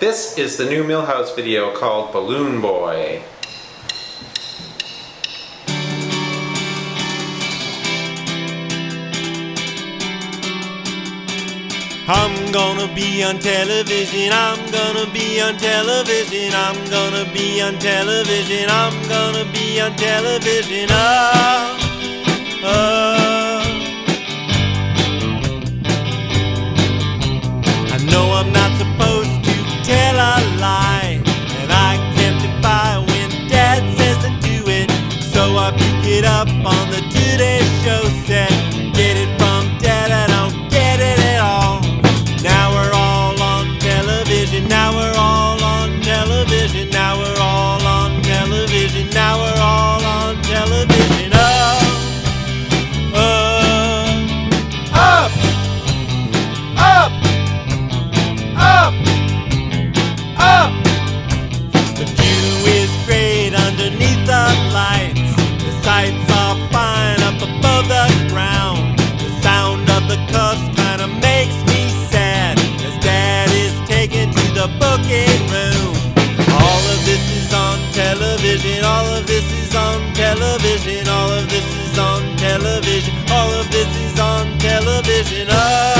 This is the new Milhous video called Balloon Boy. I'm gonna be on television, I'm gonna be on television, I'm gonna be on television, I'm gonna be on television, oh, oh. I know I'm up on the Today Show set. Did it on television. All of this is on television. All of this is on television. Oh.